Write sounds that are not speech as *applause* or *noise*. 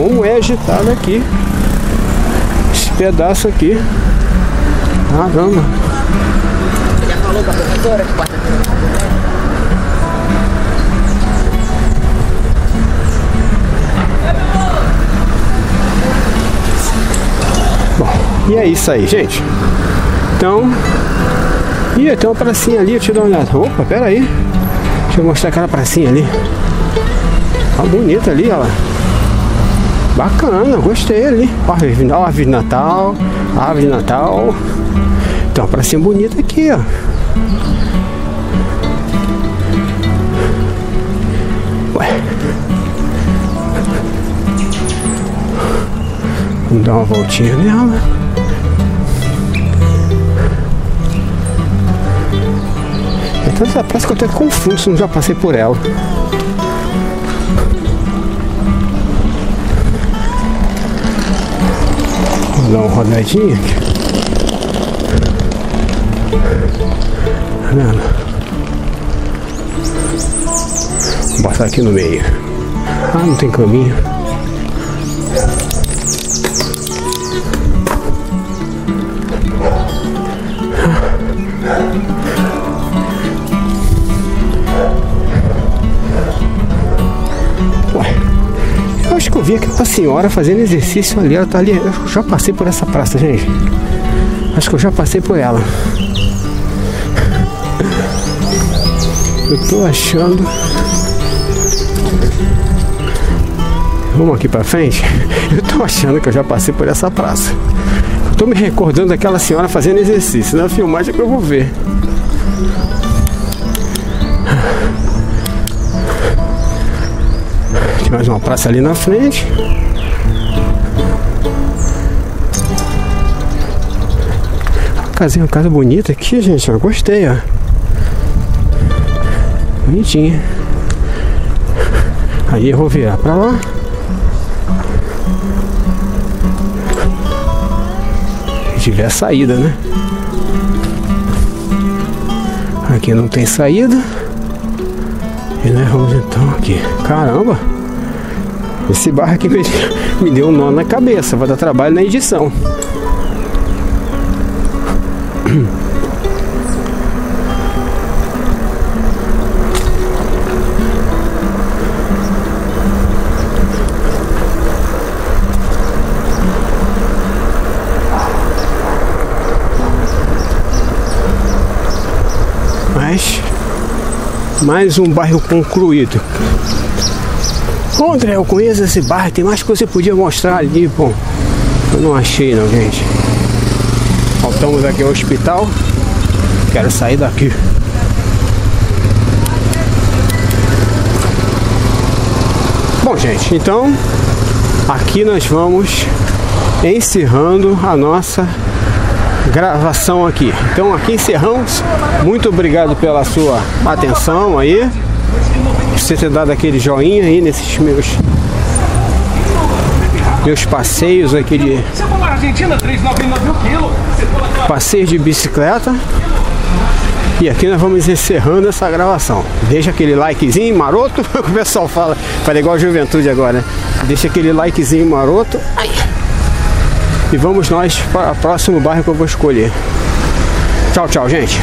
como é agitado aqui. Esse pedaço aqui. Caramba. Já falou a que quarta-feira E é isso aí, gente. Então. Ih, tem uma pracinha ali, deixa eu dar uma olhada. Opa, pera aí. Deixa eu mostrar aquela pracinha ali. Ó, bonita ali, ó. Bacana, gostei ali. Ó, ó, árvore de Natal. Árvore de Natal. Então, uma pracinha bonita aqui, ó. Ué. Vamos dar uma voltinha nela. Então praça que eu tô confuso, não já passei por ela. Dar uma rodadinha? Vou passar aqui no meio. Ah, não tem caminho. Que eu vi aquela senhora fazendo exercício ali. Ela tá ali. Eu já passei por essa praça, gente. Acho que eu já passei por ela. Eu tô achando. Vamos aqui pra frente? Eu tô achando que eu já passei por essa praça. Eu tô me recordando daquela senhora fazendo exercício. Na filmagem é que eu vou ver. Mais uma praça ali na frente. Casinha, uma casa bonita aqui, gente. Eu gostei, ó. Bonitinha. Aí eu vou virar pra lá. Tiver saída, né? Aqui não tem saída. E nós vamos então aqui. Caramba! Esse barro aqui me, me deu um nó na cabeça, vai dar trabalho na edição. Mas mais um bairro concluído. André, eu conheço esse bairro, tem mais que você podia mostrar ali, bom. Eu não achei não, gente. Faltamos aqui ao hospital. Quero sair daqui. Bom, gente, então aqui nós vamos encerrando a nossa gravação aqui. Então aqui encerramos. Muito obrigado pela sua atenção aí você ter dado aquele joinha aí nesses meus meus passeios aqui de passeio de bicicleta. E aqui nós vamos encerrando essa gravação. Deixa aquele likezinho maroto *laughs* o pessoal fala fala igual a juventude agora né? deixa aquele likezinho maroto. Ai. e vamos nós para o próximo bairro que eu vou escolher. Tchau tchau gente